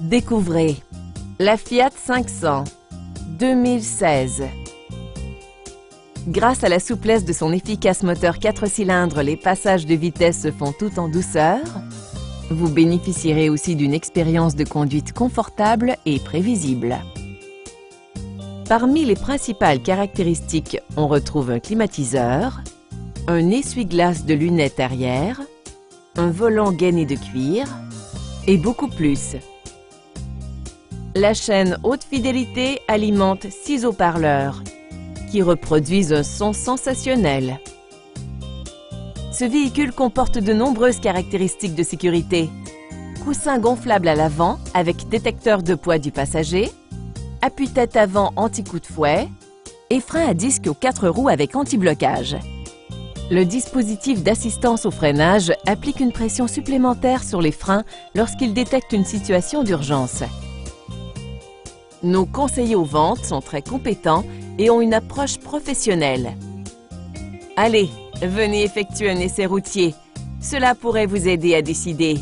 Découvrez la Fiat 500 2016. Grâce à la souplesse de son efficace moteur 4 cylindres, les passages de vitesse se font tout en douceur. Vous bénéficierez aussi d'une expérience de conduite confortable et prévisible. Parmi les principales caractéristiques, on retrouve un climatiseur, un essuie-glace de lunettes arrière, un volant gainé de cuir et beaucoup plus. La chaîne haute fidélité alimente six haut-parleurs qui reproduisent un son sensationnel. Ce véhicule comporte de nombreuses caractéristiques de sécurité. Coussin gonflable à l'avant avec détecteur de poids du passager, appui-tête avant anti-coup de fouet et frein à disque aux quatre roues avec anti-blocage. Le dispositif d'assistance au freinage applique une pression supplémentaire sur les freins lorsqu'il détecte une situation d'urgence. Nos conseillers aux ventes sont très compétents et ont une approche professionnelle. Allez, venez effectuer un essai routier. Cela pourrait vous aider à décider